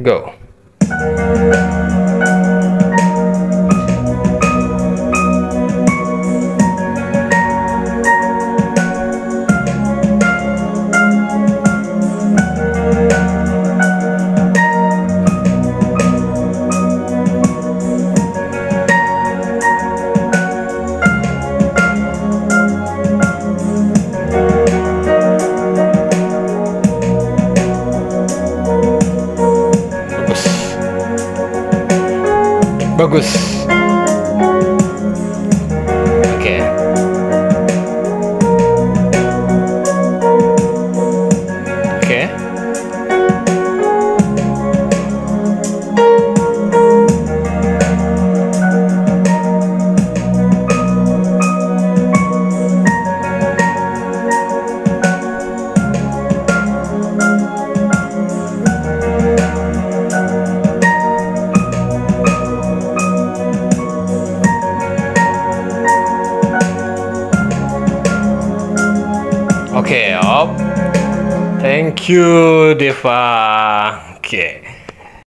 Go. Bagus. Oke, op. Thank you, Deva. Oke.